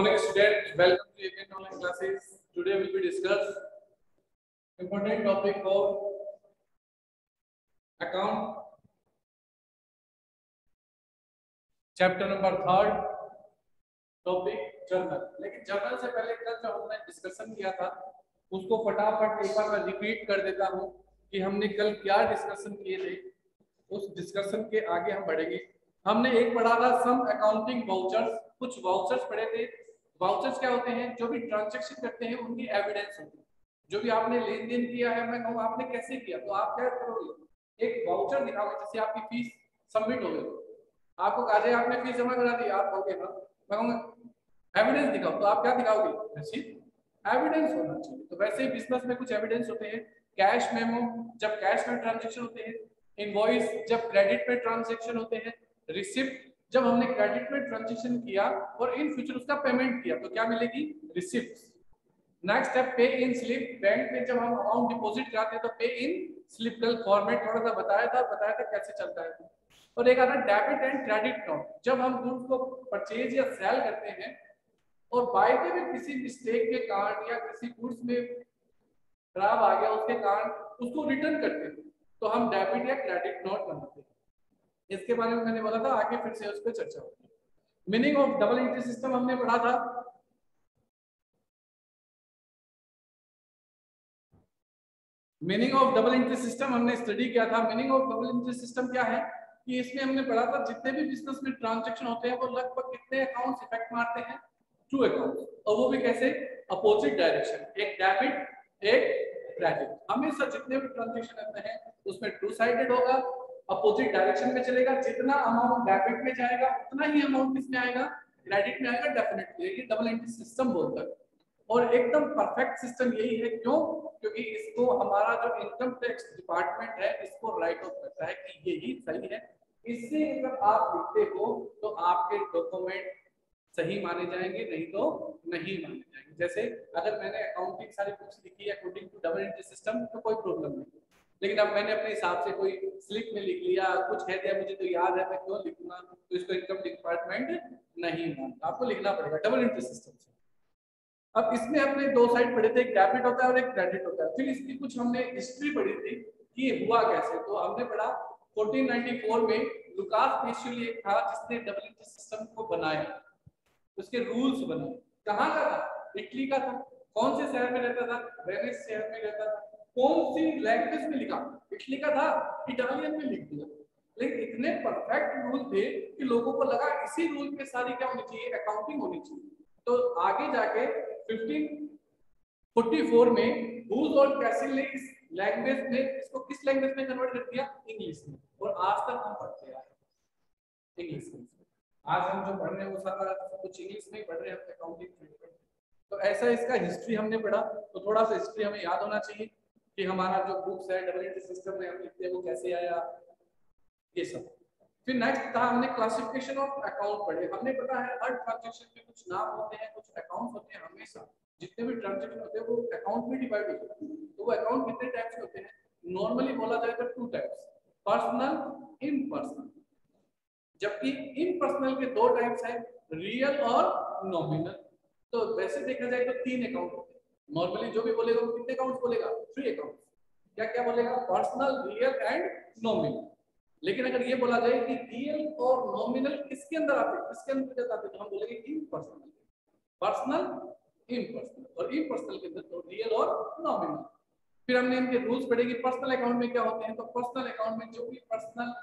Morning students, welcome to again online classes. Today we will discuss important topic of account. Chapter number third, topic journal. लेकिन journal से पहले कल जो हमने discussion किया था उसको फटाफट एक बार मैं रिपीट कर देता हूँ कि हमने कल क्या डिस्कशन किए थे उस डिस्कशन के आगे हम बढ़ेंगे हमने एक पढ़ा था सम अकाउंटिंग वाउचर्स कुछ वाउचर्स पढ़े थे वाउचर्स क्या होते हैं? जो भी ट्रांजेक्शन करते हैं, उनकी एविडेंस होती है। जो भी आपने लेन देन किया है, मैं कहूँ आपने कैसे किया? तो आप क्या करोगे? एक वाउचर दिखाओगे, जैसे आपकी फ़ीस सबमिट हो गई। आपको कहा जाए, आपने फ़ीस जमा करा दी, आप कहोगे हाँ मैं कहूँगा एविडेंस दिखाओ। तो आप क्या दिखाओगे? रसीद एविडेंस होना चाहिए। तो वैसे ही बिज़नेस में कुछ एविडेंस होते हैं। कैश मेमो जब कैश में ट्रांजेक्शन होते हैं। इनवॉइस जब क्रेडिट में ट्रांजेक्शन होते हैं। रिसिप्ट जब हमने क्रेडिट में ट्रांजेक्शन किया और इन फ्यूचर उसका पेमेंट किया तो क्या मिलेगी? रिसिप्ट नेक्स्ट है पे इन स्लिप बैंक में जब हम अमाउंट डिपॉजिट कराते हैं तो पे इन स्लिप कल फॉर्मेट थोड़ा सा बताया था बताया था कैसे चलता है। और एक आता है डेबिट एंड क्रेडिट नोट जब हम गुड्स को परचेज या सेल करते हैं, और बाय वे किसी मिस्टेक के कारण या किसी गुड्स में खराब आ गया, उसके कारण उसको रिटर्न करते हैं तो हम डेबिट या क्रेडिट नोट बनाते हैं। इसके बारे में मैंने बोला था, आगे फिर से उस पर चर्चा होगी। Meaning of double entry system हमने पढ़ा था। Meaning of double entry system हमने स्टडी किया था। Meaning of double entry system क्या है? कि इसमें हमने पढ़ा था, जितने भी बिज़नेस में ट्रांजेक्शन होते हैं, वो लगभग कितने अकाउंट्स इफ़ेक्ट मारते हैं? टू अकाउंट्स और वो भी कैसे? अपोजिट डायरेक्शन एक डेबिट एक क्रेडिट हमेशा जितने भी ट्रांजेक्शन होते हैं, उसमें टू साइडेड होगा। अपोजिट डायरेक्शन में चलेगा, जितना अमाउंट डेबिट में जाएगा, उतना ही अमाउंट किसमें आएगा? क्रेडिट में आएगा डेफिनेटली ये डबल एंट्री सिस्टम बोलता है। और एकदम परफेक्ट सिस्टम यही है, क्यों? क्योंकि इसको हमारा जो इनकम टैक्स डिपार्टमेंट है, इसको राइट ऑफ़ करता है कि यही सही है। इससे अगर आप लिखते हो तो आपके डॉक्यूमेंट सही माने जाएँगे, नहीं तो नहीं माने जाएँगे। जैसे अगर मैंने अकाउंटिंग सारी बुक्स लिखी है according to double entry system तो कोई प्रॉब्लम नहीं। लेकिन अब मैंने अपने हिसाब से कोई स्लिप में लिख लिया, कुछ कह दिया, मुझे तो याद है, मैं क्यों लिखूँगा? तो इसको इनकम डिपार्टमेंट नहीं मानता। आपको लिखना पड़ेगा डबल एंट्री सिस्टम से। अब इसमें हमने दो साइड पढ़े थे, एक डेबिट होता है और एक क्रेडिट होता है। फिर इसकी कुछ हमने हिस्ट्री पढ़ी थी कि ये हुआ कैसे। तो हमने पढ़ा 1494 में लुकास पेशुली एक था जिसने डबल एंट्री सिस्टम को बनाया। उसके रूल्स बनाए। कहाँ का था? इटली का था। कौन से शहर में रहता था? वेनिस शहर में रहता था। कौन सी लैंग्वेज में लिखा? इटली का था इटालियन में लिख दिया। लेकिन इतने परफेक्ट रूल थे कि लोगों को लगा इसी रूल में सारी क्या होनी चाहिए? अकाउंटिंग होनी चाहिए। तो आगे जाके 1544 में हूज और कैसिल ने इस लैंग्वेज में, इसको किस लैंग्वेज में कन्वर्ट कर दिया? इंग्लिश में। और आज तक हम पढ़ते आ रहे इंग्लिश में। आज हम जो पढ़ रहे हैं वो सारा कुछ इंग्लिश में पढ़ रहे हैं अकाउंटिंग तो ऐसा इसका हिस्ट्री हमने पढ़ा। तो थोड़ा सा हिस्ट्री हमें याद होना चाहिए। कि हमारा जो बुक्स है डबल सिस्टम में हम लिखते हैं, वो कैसे आया, ये सब। फिर नेक्स्ट था हमने क्लासिफिकेशन ऑफ़ अकाउंट पढ़े। हमने पता है हर ट्रांजैक्शन में कुछ नाम होते हैं, कुछ अकाउंट होते हैं, हमेशा जितने भी ट्रांजैक्शन होते हैं, वो अकाउंट में डिवाइड होते हैं। तो वो अकाउंट कितने टाइप्स होते हैं? नॉर्मली बोला जाए तो टू टाइप्स पर्सनल इम्पर्सनल जबकि इम्पर्सनल के दो टाइप्स हैं रियल और नॉमिनल तो वैसे देखा जाए तो तीन अकाउंट होते हैं। नॉर्मली जो भी बोलेगा, वो कितने अकाउंट्स बोलेगा? थ्री अकाउंट्स क्या क्या बोलेगा? पर्सनल रियल एंड नॉमिनल लेकिन अगर ये बोला जाए कि रियल और नॉमिनल किसके अंदर आते हैं? किसके अंदर आते तो हम बोलेंगे इम्पर्सनल पर्सनल इम्पर्सनल और इम्पर्सनल के अंदर तो रियल और नॉमिनल फिर हमने इनके रूल्स पढ़े कि पर्सनल अकाउंट में क्या होते हैं? तो पर्सनल अकाउंट में जो भी पर्सनल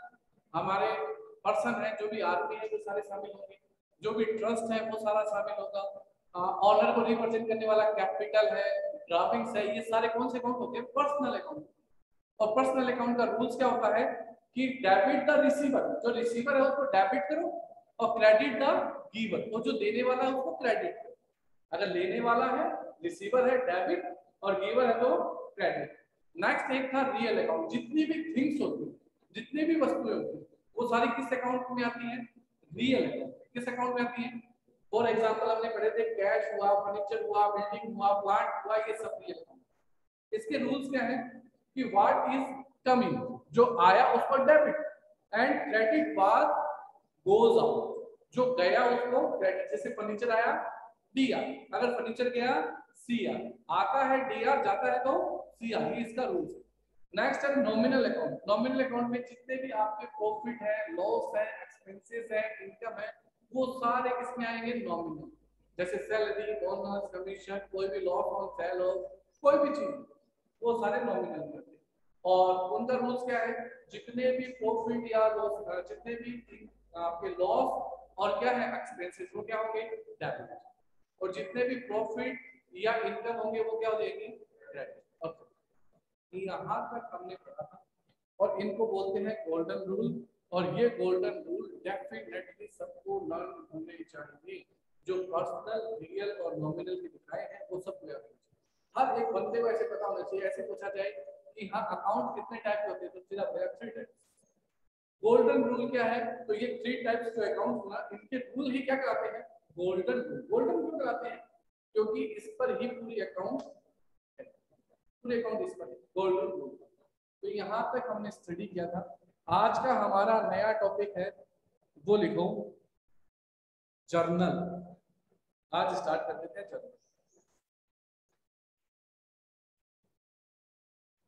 हमारे पर्सन है, जो भी आदमी है, वो सारे शामिल होंगे. जो भी ट्रस्ट है, वो सारा शामिल होगा. ऑनर को रिप्रेजेंट करने वाला कैपिटल है ड्राफ्टिंग्स है, ये सारे कौन से अकाउंट होते हैं? पर्सनल अकाउंट और पर्सनल अकाउंट का रूल्स क्या होता है कि डेबिट द रिसीवर जो रिसीवर है उसको डेबिट करो और क्रेडिट द गिवर वो जो देने वाला है उसको क्रेडिट करो। अगर लेने वाला है रिसीवर है डेबिट और गिवर है तो क्रेडिट नेक्स्ट एक था रियल अकाउंट जितनी भी थिंग्स होती है, जितनी भी वस्तुएँ होती है, वो सारी किस अकाउंट में आती है? रियल अकाउंट किस अकाउंट में आती है? फॉर एग्ज़ाम्पल हमने पढ़े थे कैश हुआ फर्नीचर हुआ बिल्डिंग हुआ प्लांट हुआ, ये सब रियल अकाउंट इसके रूल्स क्या है? कि व्हाट इज़ कमिंग जो आया उसको debit and credit what goes out जो गया उसको क्रेडिट जैसे फर्नीचर आया डी आर अगर फर्नीचर गया यहाँ सी आर आता है डी आर जाता है तो सी आर ये इसका रूल है। नेक्स्ट है नॉमिनल अकाउंट नॉमिनल अकाउंट में जितने भी आपके प्रॉफिट है लॉस है एक्सपेंसेस है इनकम है वो सारे किसमें आएँगे? नॉमिनल जैसे सैलरी बोनस कमीशन कोई भी लॉस ऑन सेल हो कोई भी चीज़, वो सारे नॉमिनल करते और उनका रूल्स क्या है? जितने भी प्रॉफिट या लॉस जितने भी आपके लॉस और क्या है एक्सपेंसेस वो क्या होंगे? डेबिट और जितने भी प्रॉफिट या इनकम होंगे, वो क्या हो जाएँगे? क्रेडिट यहाँ तक हमने पढ़ा था। और इनको बोलते हैं गोल्डन रूल और ये गोल्डन रूल डेफिनेटली सबको लर्न होने चाहिए। जो पर्सनल रियल और नॉमिनल के दिखाए हैं, वो सब क्लियर होना हर एक बंदे को ऐसे पता होना चाहिए, ऐसे पूछा जाए कि हाँ अकाउंट कितने टाइप के होते हैं तो सीधा थ्री टाइप गोल्डन रूल क्या है? तो ये थ्री टाइप्स जो अकाउंट हुआ इनके रूल ही क्या कराते हैं? गोल्डन रूल गोल्डन रूल कराते हैं, क्योंकि इस पर ही पूरी अकाउंट पूरे अकाउंट इस पर गोल्डन रूल तो यहाँ तक हमने स्टडी किया था। आज का हमारा नया टॉपिक है, वो लिखो जर्नल आज स्टार्ट कर देते हैं जर्नल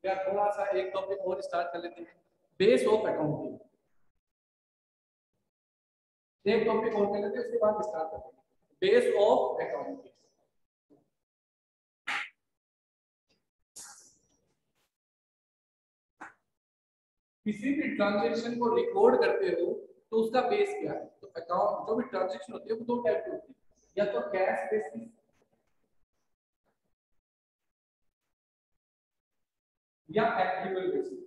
क्या थोड़ा सा एक टॉपिक और स्टार्ट कर लेते हैं. बेस ऑफ़ अकाउंटिंग एक टॉपिक और कर लेते हैं, उसके बाद स्टार्ट कर लेते हैं. बेस ऑफ़ अकाउंटिंग किसी भी ट्रांजेक्शन को रिकॉर्ड करते हो तो उसका बेस क्या है? तो अकाउंट जो भी ट्रांजेक्शन होती है, वो दो टाइप की होती है। या तो कैश बेसिस या एक्टिवल बेसिस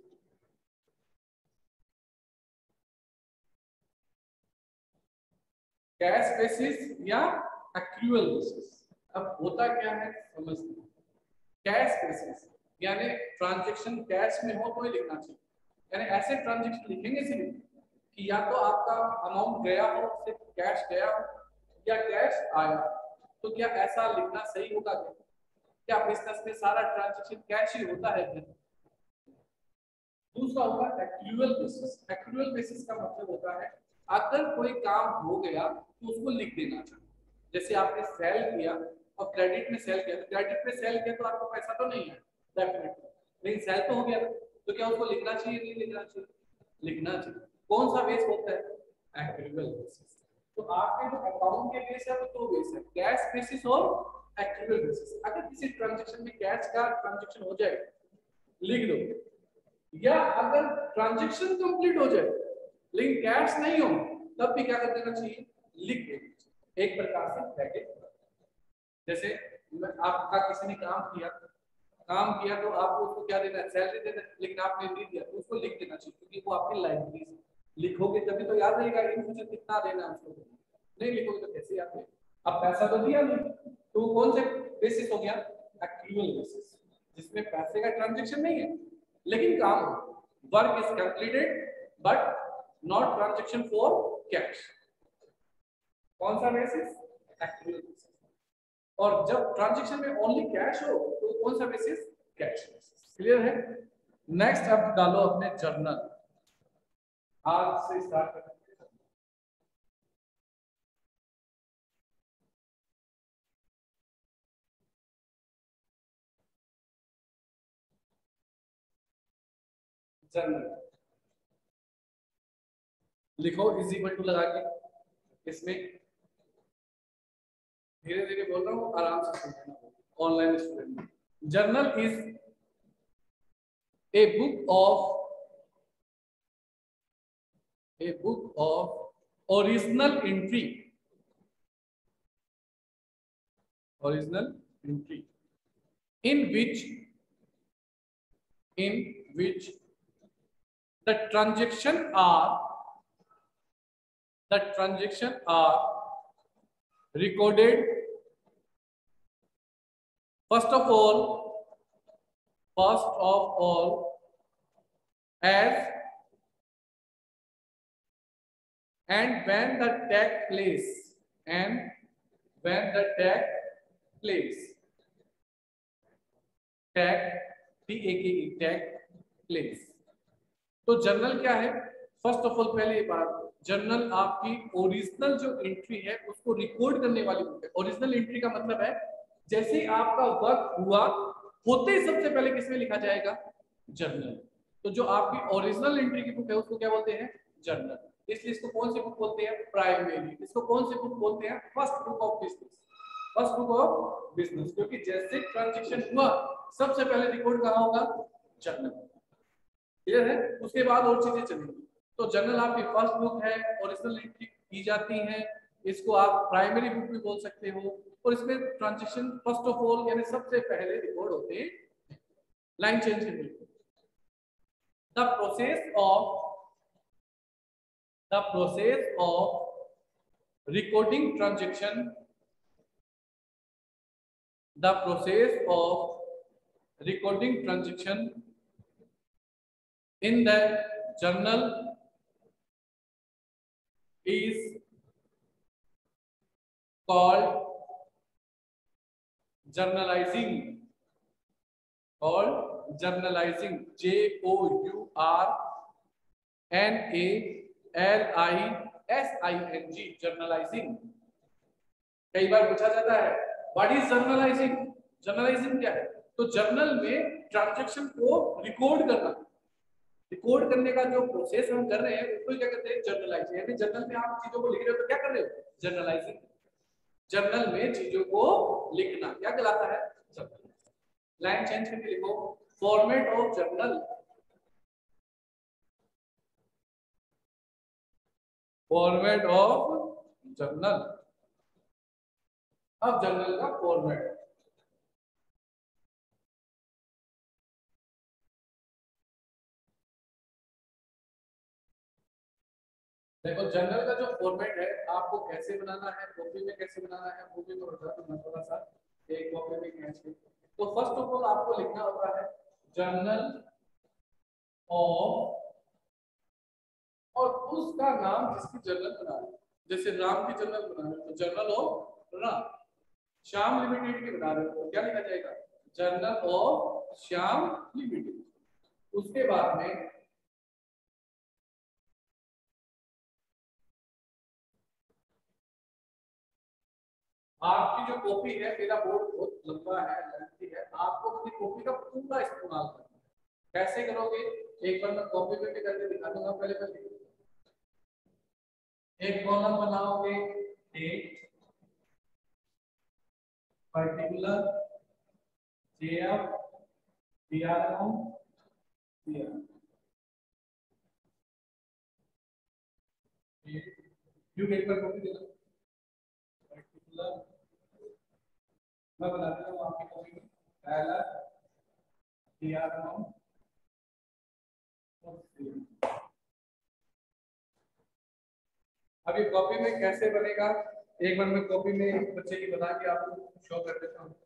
कैश बेसिस या एक्चुअल बेसिस अब होता क्या है? समझते कैश बेसिस यानी ट्रांजैक्शन कैश में हो तो ही लिखना चाहिए। यानी ऐसे ट्रांजेक्शन लिखेंगे सिर्फ़ कि या तो आपका अमाउंट गया हो, सिर्फ़ कैश गया हो, या कैश आया तो क्या ऐसा लिखना सही होगा? क्या क्या बिज़नेस में सारा ट्रांजैक्शन कैश ही होता है क्या? दूसरा होगा एक्चुअल बेसिस एक्चुअल बेसिस का मतलब होता है, अगर कोई काम हो गया तो उसको लिख देना चाहिए। जैसे आपने सेल किया और क्रेडिट में सेल किया तो क्रेडिट में सेल किया तो आपको पैसा तो नहीं है डेफिनेटली लेकिन सेल तो हो गया। तो क्या उसको लिखना चाहिए, नहीं लिखना चाहिए? लिखना चाहिए। कौन सा बेस होता है? एक्चुअल बेसिस तो आपके जो अकाउंट के बेस है, वो दो बेस है। कैश बेसिस और एक्चुअल बेसिस अगर किसी ट्रांजैक्शन में कैश का ट्रांजैक्शन हो जाए, लिख दो। या अगर ट्रांजैक्शन कंप्लीट हो जाए, लेकिन कैश नहीं हो, तब भी क्या कर देना चाहिए? लिख देना एक प्रकार से क्रेडिट जैसे आपका किसी ने काम किया काम किया तो आपको उसको क्या देना है? सैलरी देना लेकिन आपने नहीं दिया तो उसको लिख देना चाहिए, क्योंकि वो आपकी लाइब्रेरी है। लिखोगे तभी तो याद रहेगा इन फ्यूचर कितना देना है उसको। नहीं लिखोगे तो कैसे याद रहेगा? अब पैसा तो दिया नहीं। तो कौन से बेसिस हो गया? एक्चुअल बेसिस जिसमें पैसे का ट्रांजेक्शन नहीं है, लेकिन काम work is completed but not transaction for cash कौन सा बेसिस एक्चुअल बेसिस और जब ट्रांजेक्शन में ओनली कैश हो तो कौन सा बेसिस कैश क्लियर है? नेक्स्ट आप डालो अपने जर्नल आज से स्टार्ट कर जर्नल लिखो इज़ इक्वल टू लगा के. इसमें धीरे धीरे बोल रहा हूँ आराम से online student journal is a book of a book of original entry original entry in which in which the transaction are the transaction are recorded first of all first of all as and when the tag place and when the tag place tag a k e tag place तो journal क्या है first of all पहले ये बात journal आपकी original जो entry है, उसको रिकॉर्ड करने वाली बुक है। ओरिजिनल एंट्री का मतलब है, जैसे आपका वर्क हुआ, होते ही सबसे पहले किसमें लिखा जाएगा? जर्नल तो जो आपकी ओरिजिनल एंट्री की बुक है, उसको क्या बोलते हैं? जर्नल इसलिए इसको कौन सी बुक बोलते हैं? प्राइमरी इसको कौन सी बुक बोलते हैं? First book of business first book of business क्योंकि जैसे ट्रांजेक्शन हुआ, सबसे पहले रिकॉर्ड कहा होगा? जर्नल क्लियर है? उसके बाद और चीज़ें चलेंगी। तो जर्नल आपकी फ़र्स्ट बुक है ओरिजिनल एंट्री की जाती है। इसको आप प्राइमरी बुक भी बोल सकते हो। और इसमें ट्रांजेक्शन फ़र्स्ट ऑफ़ ऑल यानी सबसे पहले रिकॉर्ड होते हैं। लाइन चेंज करने the process of the process of recording transaction the process of recording transaction in the journal is called journalizing called journalizing j o u r n a l i s i n g journalizing कई बार पूछा जाता है what is journalising journalising क्या है तो journal में transaction को record करना रिकॉर्ड करने का जो प्रोसेस हम कर रहे हैं उसको क्या कहते हैं जर्नलाइजिंग यानी जर्नल में आप चीज़ों को लिख रहे हो तो क्या कर रहे हो? जर्नलाइजिंग जर्नल में चीज़ों को लिखना. क्या कहलाता है? लाइन चेंज करके लिखो. Format of journal format of journal अब जर्नल का फॉर्मेट देखो जर्नल का जो फॉर्मेट है, आपको कैसे बनाना है कॉपी में कैसे बनाना है, वो भी मैं बता दूँगा थोड़ा सा, एक कॉपी में कैसे तो फ़र्स्ट ऑफ़ ऑल आपको लिखना होता है जर्नल ऑफ़ और उसका नाम जिसकी बना रहे जैसे राम की जर्नल बना रहे तो journal of Ram. Shyam limited की बना रहे हो तो क्या लिखा जाएगा? जर्नल ऑफ़ श्याम लिमिटेड उसके बाद में आपकी जो कॉपी है, मेरा बोर्ड बहुत लंबा है लेंथी है, आपको अपनी कॉपी का पूरा इस्तेमाल करना है। कैसे करोगे? एक बार मैं कॉपी पे भी करके दिखा दूँगा पहले पहले एक कॉलम बनाओगे date particular JF DRM DR you get पर कॉपी देना। पर्टिकुलर मैं बताता हूँ आपकी कॉपी में पहला टीआर नाउन अभी कॉपी में कैसे बनेगा? एक बार मैं कॉपी में बच्चे की बता के आपको शो कर देता हूँ।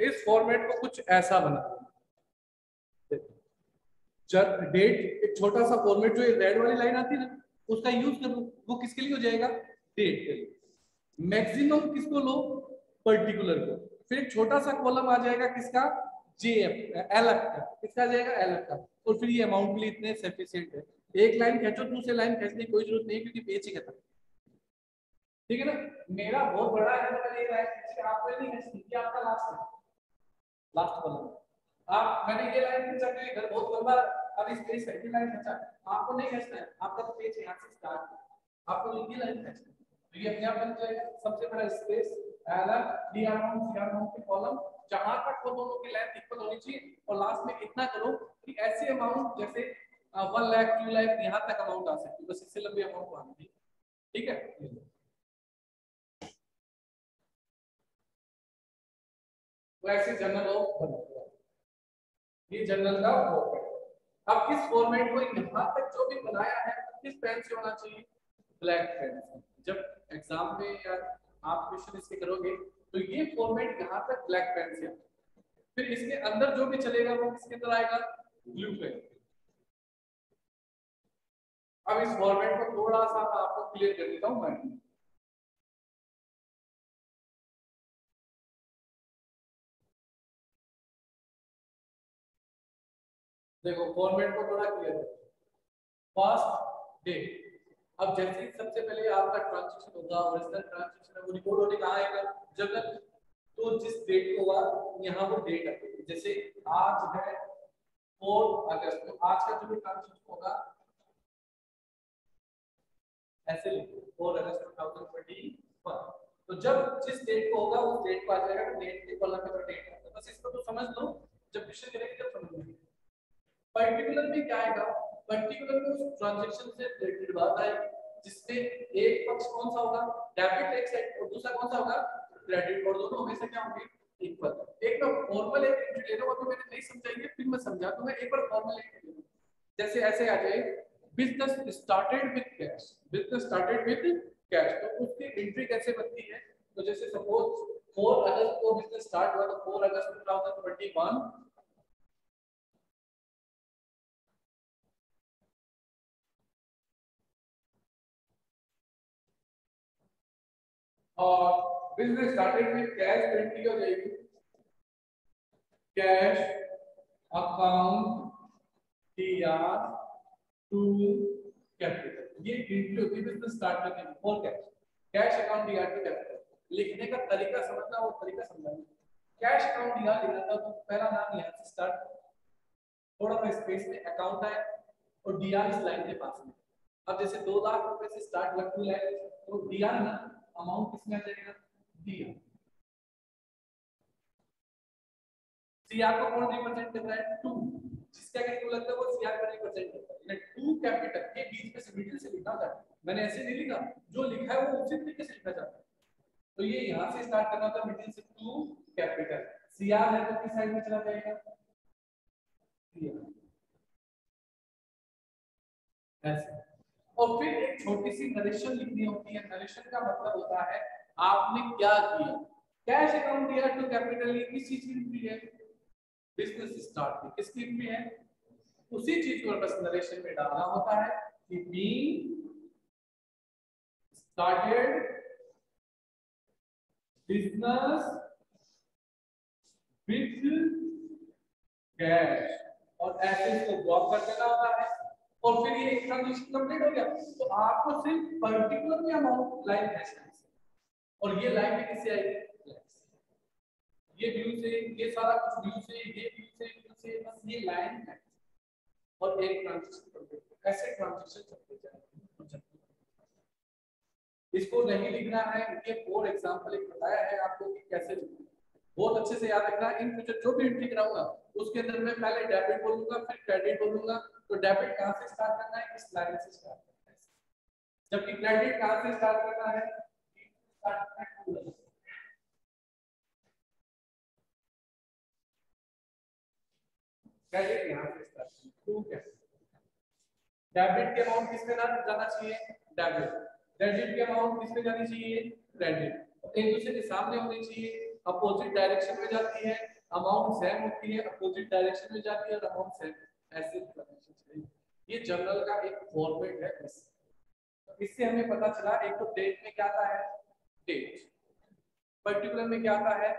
इस फॉर्मेट को कुछ ऐसा बना। डेट एक छोटा सा फॉर्मेट जो रेड वाली लाइन आती है ना, उसका यूज़ कर वो किसके लिए हो जाएगा? डेट के लिए। मैक्सिमम किसको लो? पर्टिकुलर को। फिर एक छोटा सा कॉलम आ जाएगा किसका? जे एल एफ़ का। किसका जाएगा? एल एफ़ का। और फिर ये अमाउंट के लिए इतने सफिशियंट है। एक लाइन खींचो, दूसरे लाइन खींचने की कोई ज़रूरत नहीं क्योंकि पेज ही खत्म। ठीक है ना? मेरा बहुत बड़ा है मैंने एक लाइन खींची आपने नहीं खींचनी आपका लास्ट है। लास्ट कॉलम आप मैंने ये लाइन खींचा कि इधर बहुत लंबा अब पेज का ये लाइन खींचा आपको नहीं खींचना है। आपका तो पेज यहाँ से स्टार्ट आपको ये लाइन खींचना है। तो ये अपने आप बन जाएगा। सबसे पहला स्पेस पहला डी अमाउंट सी अमाउंट के कॉलम जहाँ तक वो दोनों की लेंथ इक्वल होनी चाहिए। और लास्ट में इतना करो कि ऐसे अमाउंट जैसे 1 लाख 2 लाख यहाँ तक अमाउंट आ सकती है बस इससे लंबी अमाउंट आनी ठीक है? तो ऐसे जनरल ऑफ़ ये जनरल का फॉर्मेट अब किस फॉर्मेट को यहाँ तक जो भी बनाया है किस पेन से होना चाहिए? ब्लैक पेन से जब एग्ज़ाम में या आप क्वेश्चन इसके करोगे तो ये फॉर्मेट यहाँ तक ब्लैक पेन से फिर इसके अंदर जो भी चलेगा, वो किसके अंदर आएगा? ब्लू पेन अब इस फॉर्मेट को थोड़ा सा आपको क्लियर कर देता हूँ, मैं देखो फॉर्मेट को थोड़ा क्लियर फ़र्स्ट डे अब जैसे ही सबसे पहले आपका ट्रांजेक्शन होगा ओरिजिनल ट्रांजेक्शन है, वो रिकॉर्ड होने कहाँ आएगा? जब तक तो जिस डेट को होगा यहाँ वो डेट आएगी जैसे आज है फोर अगस्त तो आज का जो भी ट्रांजेक्शन होगा, ऐसे लिखो four August two thousand twenty one तो जब जिस डेट को होगा, उस डेट को आ जाएगा तो डेट के कॉलम पे डेट है बस इसको तो समझ लो, जब क्वेश्चन करेंगे जब समझ लेंगे पर्टिकुलर में क्या आएगा? पर्टिकुलर में उस ट्रांजैक्शन से रिलेटेड बात आएगी, जिसमें एक पक्ष कौन सा होगा? डेबिट एक साइड और दूसरा कौन सा होगा? क्रेडिट और दोनों हमेशा क्या होंगे? इक्वल एक मैं फॉर्मल एक एंट्री ले रहा हूँ तो मैंने नहीं समझाई फिर मैं समझा तो मैं एक बार फॉर्मल एंट्री ले जैसे ऐसे आ जाए business started with cash business started with cash तो उसकी एंट्री कैसे बनती है? तो जैसे सपोज़ 4 अगस्त को बिज़नेस स्टार्ट हुआ तो 4 अगस्त 2021 और business started with cash entry हो जाएगी। Cash account TR to capital ये एंट्री होती है बिज़नेस स्टार्ट करने की for cash account TR to capital लिखने का तरीका समझना और तरीका समझना। कैश अकाउंट टीआर लिखना था तो पहला नाम यहाँ से स्टार्ट थोड़ा सा स्पेस में अकाउंट है और डीआर इस लाइन के पास में। अब जैसे दो लाख रुपए से स्टार्ट हुआ टू लाख तो डीआर ना अमाउंट किसमें आ जाएगा? दिया सीआर को कौन रिप्रेजेंट कर रहा है? टू जिसका टू लगता है, वो सीआर को रिप्रेजेंट करता है। टू कैपिटल ये बीच में से मिडिल से लिखा था मैंने ऐसे नहीं लिखा। जो लिखा है, वो उसी तरीके से लिखा जाता है। तो ये यहाँ से स्टार्ट करना था मिडिल से टू कैपिटल सीआर है तो किस साइड में चला जाएगा? सीआर ऐसे। और फिर एक छोटी सी नरेशन लिखनी होती है। नरेशन का मतलब होता है, आपने क्या किया? कैश अकाउंट दिया टू कैपिटल ये किस चीज़ की है। बिज़नेस स्टार्ट की किसकी एंट्री है? उसी चीज़ को बस नरेशन में डालना होता है कि being started business with cash और ऐसे इसको ब्लॉक कर देना होता है। और फिर ये एक ट्रांजेक्शन कंप्लीट हो गया। तो आपको सिर्फ़ पर्टिकुलर में अमाउंट लाइन हैश और ये लाइन में किससे आएगी? ये व्यू से, ये सारा कुछ व्यू से, ये व्यू से व्यू से, बस ये लाइन है। और एक ट्रांजेक्शन कंप्लीट ऐसे ट्रांजेक्शन चलते जाएँगे इसको नहीं लिखना है, ये फोर एग्जांपल एक बताया है आपको कि कैसे लिखना बहुत अच्छे से याद रखना इन फ्यूचर जो भी एंट्री कराऊँगा, उसके अंदर मैं पहले डेबिट बोलूँगा, फिर क्रेडिट बोलूँगा। तो डेबिट कहाँ से स्टार्ट करना है? इस लाइन से स्टार्ट करना है। जबकि क्रेडिट कहाँ से स्टार्ट करना है? डेबिट के अमाउंट किस पे जाना चाहिए? डेबिट क्रेडिट के अमाउंट किस पे जानी चाहिए? क्रेडिट एक दूसरे के सामने होनी चाहिए। अपोजिट डायरेक्शन में जाती है अमाउंट सेम होती है अपोजिट डायरेक्शन में जाती है और अमाउंट सेम ऐसे ये जर्नल का एक फॉर्मेट है बस। तो इससे हमें पता चला, एक तो डेट में क्या आता है? डेट पर्टिकुलर में क्या आता है?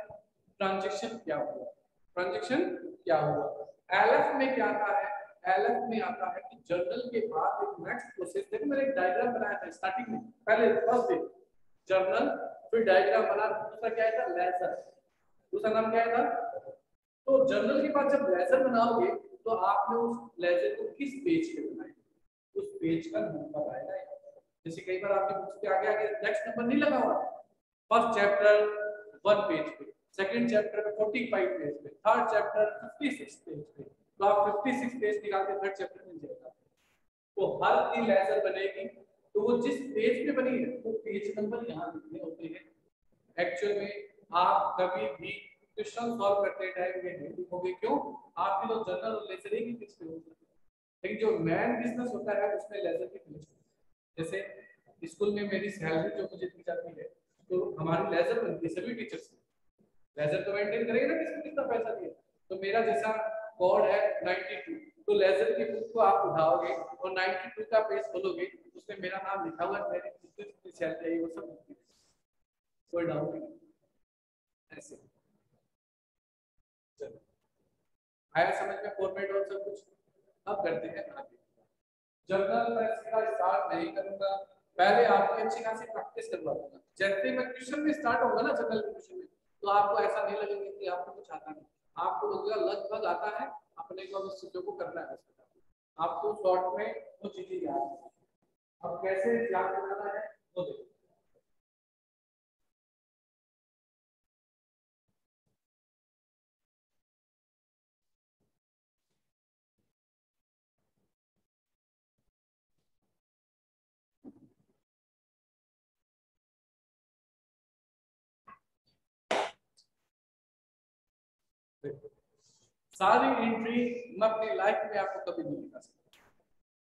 ट्रांजेक्शन क्या हुआ? ट्रांजेक्शन क्या हुआ? एलएफ में क्या आता है? एलएफ में आता है कि जर्नल के बाद एक नेक्स्ट प्रोसेस देखो मैंने एक डायग्राम बनाया था स्टार्टिंग में, पहले फ़र्स्ट डे जर्नल फिर डायग्राम बना, दूसरा क्या था लेजर दूसरा नाम क्या था? तो जर्नल के बाद जब लेजर बनाओगे तो आपने उस लेजर को किस पेज पे बनाया? उस पेज का नंबर आएगा जैसे कई बार आपके बुक्स के आगे आगे नेक्स्ट नंबर नहीं लगा हुआ। फ़र्स्ट चैप्टर वन पेज पे। सेकंड चैप्टर पे 45 पेज पे। थर्ड चैप्टर 56 पेज पे। तो आप 56 पेज निकाल के थर्ड चैप्टर में जाएगा तो हर की लेजर बनेगी। तो वो जिस पेज पे बनी है, वो पेज नंबर यहाँ लिखने होते हैं। एक्चुअल में आप कभी भी क्वेश्चन सॉल्व करते टाइम ये नहीं लिखोगे। क्यों? आपके तो जनरल लेजर ही फिक्स पे होते लेकिन जो मैन बिज़नेस होता है, उसमें लेजर की फिक्स जैसे स्कूल में मेरी सैलरी जो मुझे दी जाती है तो हमारी लेजर बनती है सभी टीचर्स लेजर तो मेंटेन करेंगे ना किसको कितना पैसा दिया? तो मेरा जैसा कोड है 92 तो लेजर की बुक को आप उठाओगे और 92 का पेज खोलोगे उसमें मेरा नाम लिखा हुआ है मेरी कितनी कितनी सैलरी है वो सब लिखी कोई डाउट नहीं। ऐसे। चलो। आया समझ में फॉर्मेट और सब कुछ? अब करते हैं आगे। जर्नल मैं सीधा स्टार्ट नहीं करूँगा। पहले आपकी अच्छी खासी प्रैक्टिस करवा दूँगा जैसे मैं क्वेश्चन में स्टार्ट होगा ना जनरल क्वेश्चन में? तो आपको ऐसा नहीं लगेगा कि आपको कुछ आता नहीं। आपको लगेगा लगभग आता है। अपने को उस चीज़ों को करना है। आपको शॉर्ट में वो चीज़ें याद है। अब कैसे याद करना है, वो देखो। सारी एंट्री मैं अपनी लाइफ में आपको कभी नहीं लिखा सकता।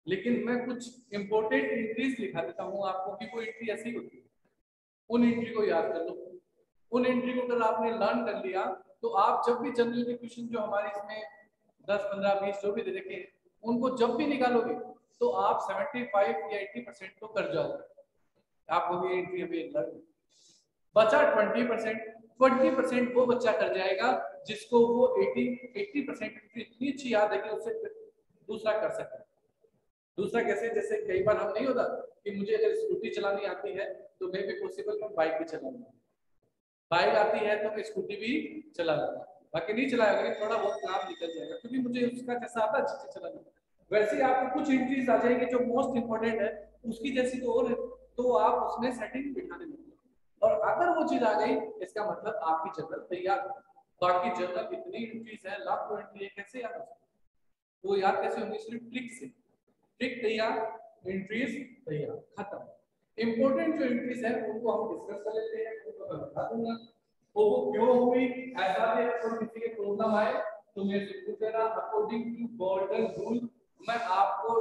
लेकिन मैं कुछ इंपॉर्टेंट एंट्रीज लिखा देता हूँ आपको कि कोई एंट्री ऐसी होती है। उन एंट्री को याद कर लो। उन एंट्री को अगर आपने लर्न कर लिया तो आप जब भी जनरल के क्वेश्चन जो हमारे इसमें दस, पंद्रह, बीस, जो भी दे रखे हैं, उनको जब भी निकालोगे तो आप सेवेंटी फाइव या एट्टी परसेंट तो कर जाओगे। आपको भी एंट्री अभी लर्न बचा ट्वेंटी परसेंट ट्वेंटी परसेंट वो बच्चा कर जाएगा, जिसको वो एटी एट्टी परसेंट इतनी अच्छी याद है कि उससे दूसरा कर सकता है। दूसरा कैसे जैसे कई बार हम नहीं होता कि मुझे अगर स्कूटी चलानी आती है तो मे भी पॉसिबल मैं बाइक भी चलाऊँगा बाइक आती है तो मैं स्कूटी भी चला लूँगा। बाकी नहीं चलाया लेकिन थोड़ा बहुत काम निकल जाएगा, क्योंकि मुझे उसका जैसा आता अच्छे से चलाना वैसे आपको कुछ एंट्रीज आ जाएगी जो मोस्ट इंपॉर्टेंट है, उसकी जैसी तो और तो आप उसमें सेटिंग बिठाने लगेंगे। और अगर वो चीज़ आ गई, इसका मतलब आपकी जर्नल तैयार बाकी जर्नल इतनी एंट्रीज है, लाखों एंट्री कैसे याद हो वो याद कैसे होंगी? सिर्फ़ ट्रिक से। ट्रिक तैयार एंट्रीज तैयार, खत्म। इंपॉर्टेंट जो एंट्रीज है, उनको हम डिस्कस कर लेते हैं, उनको मैं बता दूँगा। वो वो क्यों हुई? ऐसा भी अगर किसी के प्रॉब्लम आए तो मैं पूछ देना अकॉर्डिंग टू गोल्डन रूल मैं आपको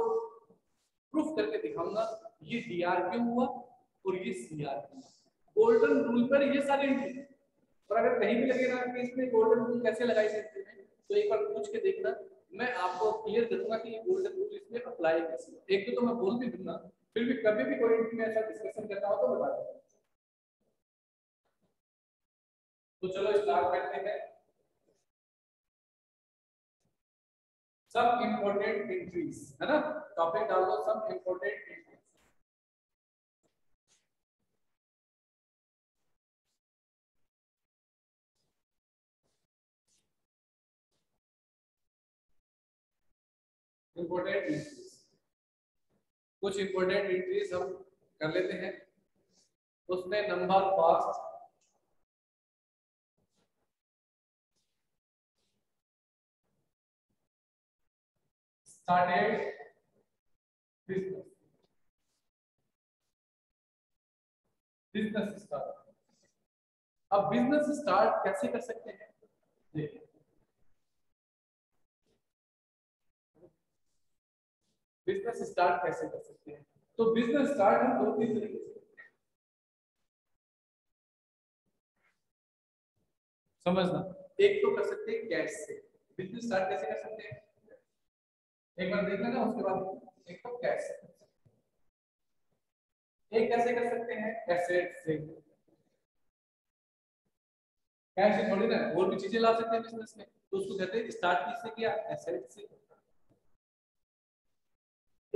प्रूफ करके दिखाऊँगा, ये डीआर क्यों हुआ और ये सीआर क्यों गोल्डन रूल पर ये सारी एंट्री और अगर कहीं भी लगेगा कि इसमें गोल्डन रूल कैसे लगाई सकते हैं तो एक बार पूछ के देखना। मैं आपको क्लियर करूँगा कि ये गोल्डन रूल इसमें अप्लाई कैसे एक तो, मैं बोल भी दूँगा फिर भी कभी भी कोई में ऐसा डिस्कशन करता हो तो बता दूँगा। तो चलो स्टार्ट करते हैं। सब इंपॉर्टेंट एंट्रीज है ना? टॉपिक डाल दो सब इंपॉर्टेंट इंपोर्टेंट एंट्रीज कुछ इंपोर्टेंट एंट्रीज हम कर लेते हैं। उसमें number first started, business. Business start अब बिज़नेस स्टार्ट कैसे कर सकते हैं? देखिए। बिज़नेस स्टार्ट कैसे कर सकते हैं? तो बिज़नेस स्टार्ट हम दो तीन तरीके से समझना? एक तो कर सकते हैं कैश से। बिज़नेस स्टार्ट कैसे कर सकते हैं? एक बार देख लेना उसके बाद एक तो कैश से एक कैसे कर सकते हैं एसेट से। कैश थोड़ी ना, और भी चीज़ें ला सकते हैं बिज़नेस में। तो उसको कहते हैं स्टार्ट किससे किया? एसेट से।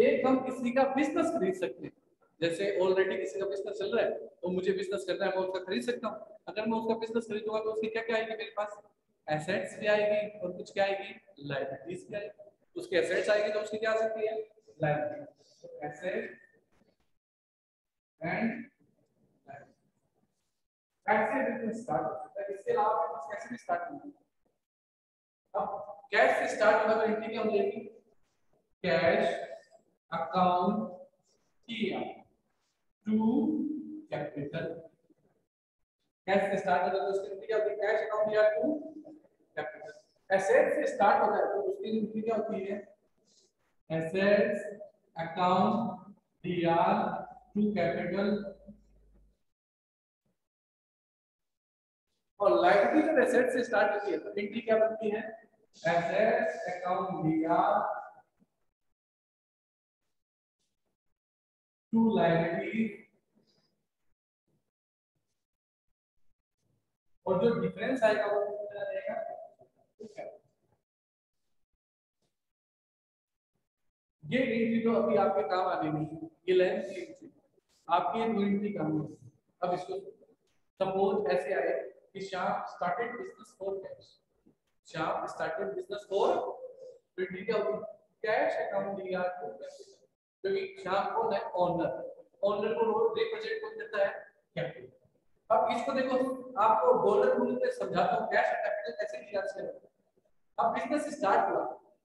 एक हम किसी का बिज़नेस खरीद सकते हैं। जैसे ऑलरेडी किसी का बिज़नेस चल रहा है तो मुझे बिज़नेस करना है, मैं उसका खरीद सकता हूँ। अगर मैं उसका बिज़नेस खरीदूँगा तो उसकी क्या क्या आएगी मेरे पास? एसेट्स भी आएगी और कुछ क्या आएगी? लाइबिलिटीज भी आएगी। उसके एसेट्स आएगी तो उसकी क्या आ सकती है? लाइबिलिटी एसेट एंड कैसे बिज़नेस स्टार्ट हो सकता इसके अलावा कैसे स्टार्ट होगा अब कैश से स्टार्ट होगा तो एंट्री क्या हो cash account here to capital cash से स्टार्ट होता है तो उसकी क्या होती है कैश अकाउंट या टू कैपिटल एसेट से स्टार्ट होता है तो उसकी एंट्री क्या होती है? Assets account DR to capital और लाइबिलिटी जब एसेट से स्टार्ट होती है तो एंट्री क्या बनती है? एसेट्स अकाउंट दिया टू लाइबिलिटीज और जो डिफरेंस आएगा वो कितना रहेगा? ये एंट्री तो अभी आपके काम आने नहीं ये लाइन की एंट्री आपकी एंट्री काम है। अब इसको सपोज़ ऐसे आए कि Shyam started business for cash Shyam started business for फिर ठीक है कैश अकाउंट दिया क्योंकि श्याम कौन है? ओनर ओनर को रिप्रेजेंट कौन करता है। कैपिटल अब इसको देखो, आपको गोल्डन रूल में समझाता हूँ। कैश कैपिटल कैसे लिया से अब बिज़नेस स्टार्ट हुआ।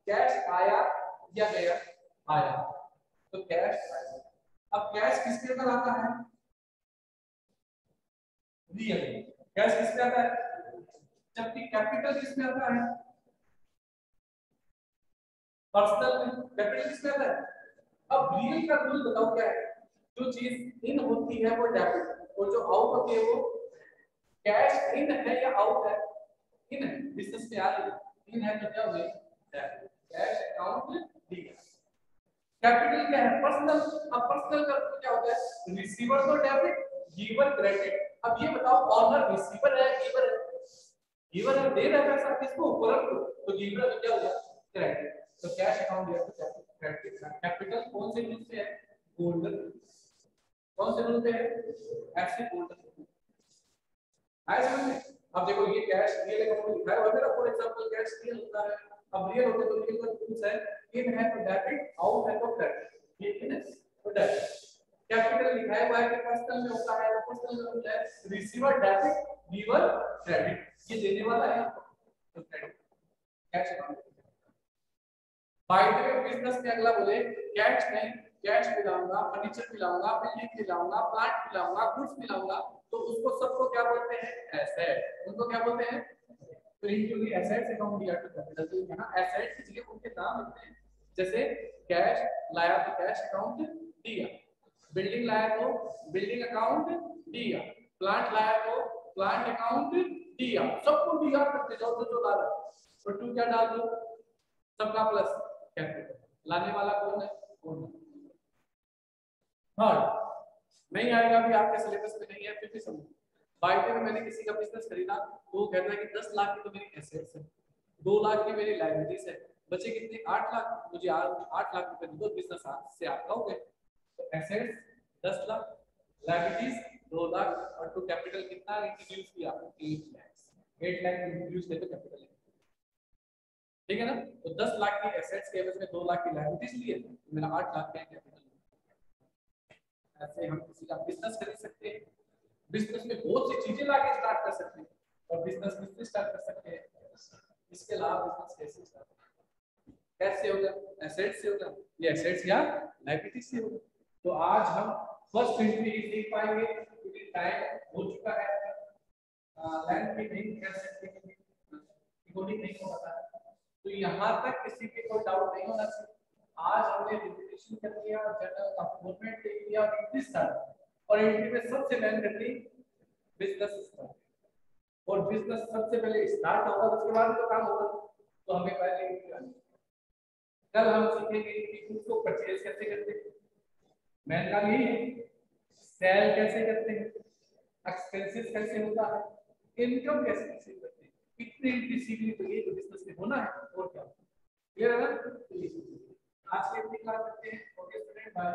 कैश आया या गया? आया। तो कैश अब कैश किसके अंदर आता है? रियल कैश किसमें आता है? जबकि कैपिटल किसमें आता है? पर्सनल कैपिटल किसमें आता है? अब रियल का रूल बताओ क्या है? जो चीज़ इन होती है, वो डेबिट और जो आउट होती है, वो कैश इन है या आउट है? इन है। बिज़नेस में आ रही इन है तो क्या हुई कैश अकाउंट डी कैपिटल क्या है? पर्सनल अब पर्सनल का तो क्या होता है? रिसीवर तो डेबिट गिवर क्रेडिट अब ये बताओ ऑनर रिसीवर है गिवर है? गिवर है, दे रहा है पैसा किसको? परंतु तो गिवर तो क्या हो गया क्रेडिट तो कैश अकाउंट दिया तो कैपिटल कौन से रूप से है? गोल्डन कौन से रूल पे है ऐसे गोल्डन आए समझ में? अब देखो, ये कैश रियल अकाउंट में लिखा है। वगैरह फॉर एग्जांपल कैश रियल होता है। अब रियल होते तो रियल का रूल्स है। इन है तो डेबिट आउट है तो क्रेडिट ये है? तो डेबिट कैपिटल लिखा है वाई के पर्सनल में होता है। तो पर्सनल में होता है। रिसीवर डेबिट गिवर क्रेडिट ये देने वाला है तो credit cash account by business में अगला बोले कैश नहीं कैश मिलाऊँगा फर्नीचर मिलाऊँगा बिल्डिंग मिलाऊँगा प्लांट मिलाऊँगा गुड्स मिलाऊँगा तो उसको सबको क्या बोलते हैं? एसेट उनको क्या बोलते हैं? तो एसेट्स अकाउंट दिया टू कैपिटल तो यहाँ एसेट की जगह उनके नाम लिखते हैं। जैसे कैश लाया तो कैश अकाउंट दिया बिल्डिंग लाया तो बिल्डिंग अकाउंट दिया प्लांट लाया तो प्लांट अकाउंट दिया सबको दिया करते जाओ तो जो ला रहा तो टू क्या डाल दो? सबका प्लस कैपिटल लाने वाला कौन है? कौन थर्ड नहीं आएगा भी आपके सिलेबस में नहीं है, फिर भी समझो। बाई में मैंने किसी का बिज़नेस खरीदा तो वो कहता है कि दस लाख की तो मेरी एसेट्स है, दो लाख की मेरी लाइबिलिटीज है, बचे कितने? आठ लाख। मुझे आठ लाख रुपए दो बिज़नेस से आपका हो गए तो एसेट्स दस लाख लाइबिलिटीज दो लाख, और टू कैपिटल कितना इंट्रोड्यूस किया? Eight lakh eight lakh introduce किया तो कैपिटल ठीक है ना? तो दस लाख की एसेट्स के एवज में दो लाख की लाइबिलिटीज लिए तो मेरा आठ लाख का कैपिटल ऐसे हम किसी का बिज़नेस खरीद सकते हैं। बिज़नेस में बहुत सी चीज़ें लाके स्टार्ट कर सकते हैं। और बिज़नेस किससे स्टार्ट कर सकते हैं? इसके अलावा बिज़नेस कैसे स्टार्ट कैसे होगा एसेट से होगा, ये एसेट्स या लायबिलिटी से होगा। तो आज हम फ़र्स्ट एंट्री देख पाएँगे क्योंकि टाइम हो चुका है। लाइन में नहीं कर सकते रिकॉर्डिंग नहीं हो पाता तो यहाँ तक किसी के कोई डाउट नहीं होना चाहिए। आज हमने रिपीटेशन कर लिया जनरल का फॉर्मेट देख लिया और इंग्लिश और एंट्री में सबसे मेन कर ली बिज़नेस स्टार्ट और बिज़नेस सबसे पहले स्टार्ट होगा, उसके बाद तो काम होगा। तो हमें पहले कल हम सीखेंगे कि गुड्स को परचेज कैसे करते हैं। मेन काम यही है सेल कैसे करते हैं एक्सपेंसेस कैसे होता है इनकम कैसे करते हैं। इतनी इनकी सीखनी तो ये तो बिज़नेस में होना है, और क्या? क्लियर है? ना आज के क्लास करते हैं ओके स्टूडेंट बाय